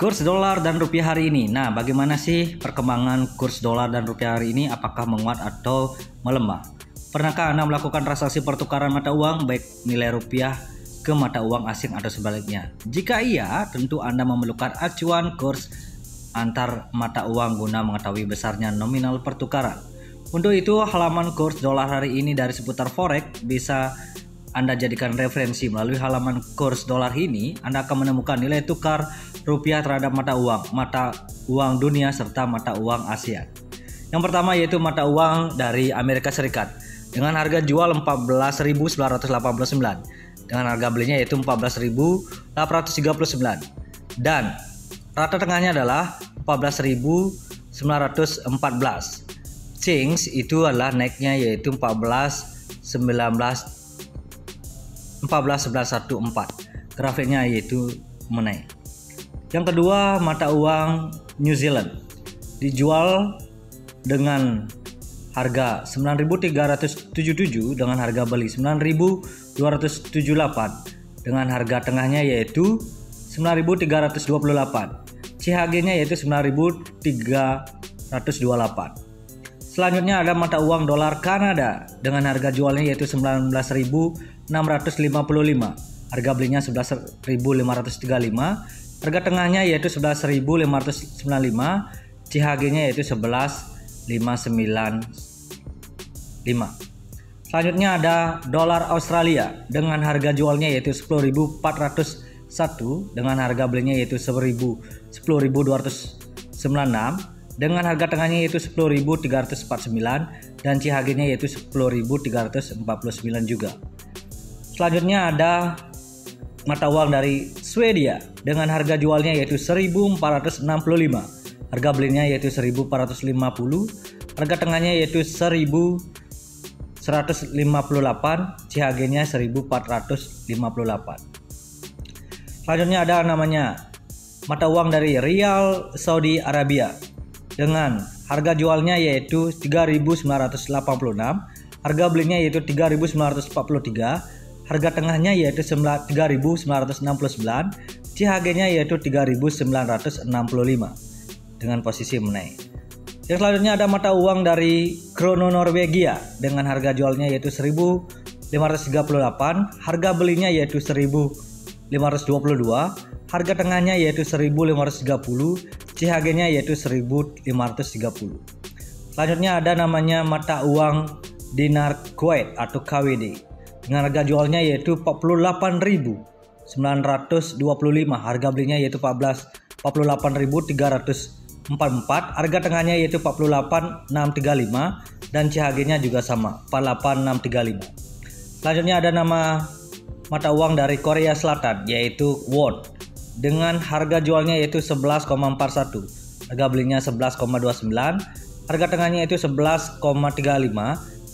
Kurs dolar dan rupiah hari ini. Nah, bagaimana sih perkembangan kurs dolar dan rupiah hari ini? Apakah menguat atau melemah? Pernahkah Anda melakukan transaksi pertukaran mata uang baik nilai rupiah ke mata uang asing atau sebaliknya? Jika iya, tentu Anda memerlukan acuan kurs antar mata uang guna mengetahui besarnya nominal pertukaran. Untuk itu, halaman kurs dolar hari ini dari seputar forex bisa anda jadikan referensi melalui halaman kurs dolar ini, Anda akan menemukan nilai tukar rupiah terhadap mata uang, mata uang dunia serta mata uang Asia. Yang pertama yaitu mata uang dari Amerika Serikat. Dengan harga jual 14.989 dengan harga belinya yaitu 14.839 dan rata tengahnya adalah 14.914. Change itu adalah naiknya yaitu 14 19 14 grafiknya yaitu menaik yang kedua mata uang New Zealand dijual dengan harga 9.377 dengan harga beli 9.278 dengan harga tengahnya yaitu 9.328 CHG-nya yaitu 9.328 Selanjutnya ada mata uang dolar Kanada dengan harga jualnya yaitu 19.655. Harga belinya 11.535. Harga tengahnya yaitu 11.595. CHG-nya yaitu 11.595. Selanjutnya ada dolar Australia dengan harga jualnya yaitu 10.401 dengan harga belinya yaitu 10.000 10.296 dengan harga tengahnya yaitu 10.349 dan CHG-nya yaitu 10.349 juga. Selanjutnya ada mata uang dari Swedia dengan harga jualnya yaitu 1.465, harga belinya yaitu 1.450, harga tengahnya yaitu 1.158, CHG-nya 1.458. Selanjutnya ada namanya mata uang dari Rial Saudi Arabia dengan harga jualnya yaitu 3.986, harga belinya yaitu 3.943, harga tengahnya yaitu 3.969, CHG-nya yaitu 3.965 dengan posisi menaik. Yang selanjutnya ada mata uang dari Krono Norwegia dengan harga jualnya yaitu 1.538, harga belinya yaitu 1.522, harga tengahnya yaitu 1.530, CHG-nya yaitu 1530. Selanjutnya ada namanya mata uang dinar Kuwait atau KWD dengan harga jualnya yaitu 48.925, harga belinya yaitu 14 48.344, harga tengahnya yaitu 48.635 dan CHG-nya juga sama 48635. Selanjutnya ada nama mata uang dari Korea Selatan yaitu won. Dengan harga jualnya yaitu 11,41 harga belinya 11,29 harga tengahnya itu 11,35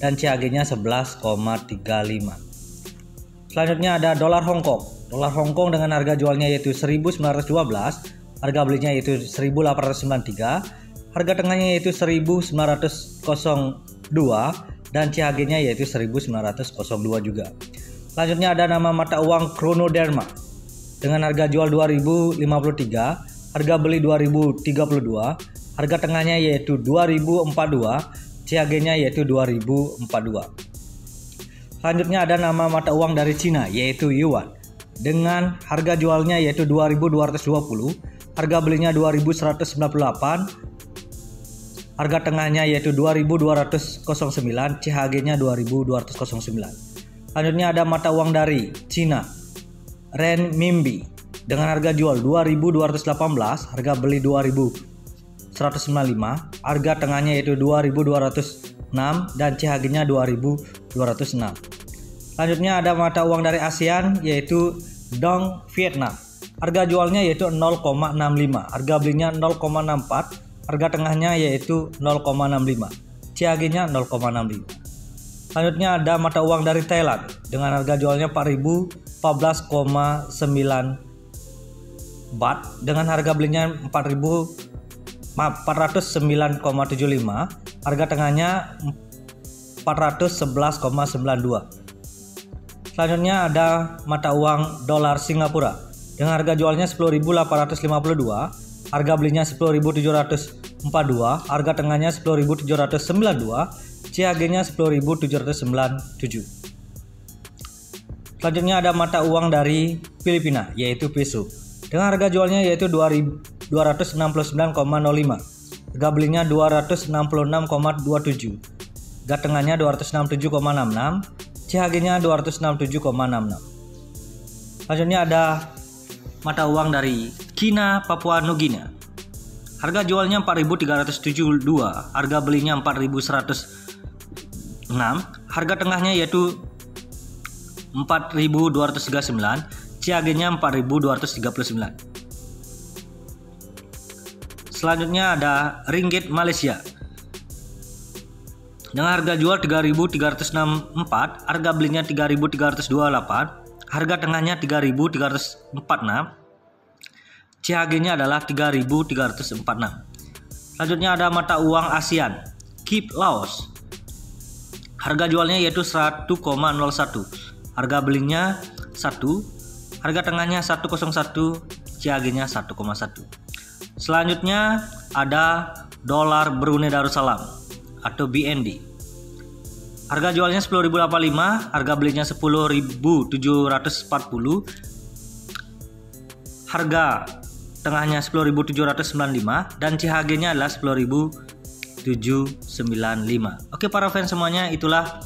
dan CAG nya 11,35 selanjutnya ada dolar Hongkong dolar Hongkong dengan harga jualnya yaitu 1912 harga belinya yaitu 1893 harga tengahnya yaitu 1902 dan CHG nya yaitu 1902 juga. Selanjutnya ada nama mata uang Chronoderma. Dengan harga jual 2053, harga beli 2032, harga tengahnya yaitu 2042, CAG-nya yaitu 2042. Selanjutnya ada nama mata uang dari Cina yaitu yuan dengan harga jualnya yaitu 2220, harga belinya 2198, harga tengahnya yaitu 2209, CHG-nya 2209. Selanjutnya ada mata uang dari Cina renminbi dengan harga jual 2218, harga beli 2195, harga tengahnya yaitu 2206 dan CHG-nya 2206. Selanjutnya ada mata uang dari ASEAN yaitu Dong Vietnam. Harga jualnya yaitu 0,65, harga belinya 0,64, harga tengahnya yaitu 0,65. CHG-nya 0,65. Selanjutnya ada mata uang dari Thailand dengan harga jualnya 4014,9 baht dengan harga belinya 4000 maaf 409,75 harga tengahnya 411,92 selanjutnya ada mata uang dolar Singapura dengan harga jualnya 10.852, harga belinya 10.742, harga tengahnya 10.792, CAG-nya 10.797. Selanjutnya ada mata uang dari Filipina yaitu peso. Dengan harga jualnya yaitu 269,05. Harga belinya 266,27. Harga tengahnya 267,66. CHG-nya 267,66. Selanjutnya ada mata uang dari Kina Papua Nugini. Harga jualnya 4.372, harga belinya 4.106, harga tengahnya yaitu 4.239, CAG-nya 4.239. Selanjutnya ada ringgit Malaysia. Dengan harga jual 3.364, harga belinya 3.328, harga tengahnya 3.346, CHG-nya adalah 3.346. Selanjutnya ada mata uang ASEAN, Keep Laos. Harga jualnya yaitu 1,01 harga belinya 1 harga tengahnya 101 CAG-nya 1,1 selanjutnya ada dolar Brunei Darussalam atau BND harga jualnya 10.085 harga belinya 10.740 harga tengahnya 10.795 dan CHG-nya adalah 10.795 oke para fans semuanya itulah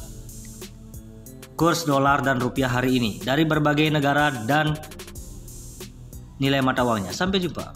kurs dolar dan rupiah hari ini dari berbagai negara dan nilai mata uangnya. Sampai jumpa.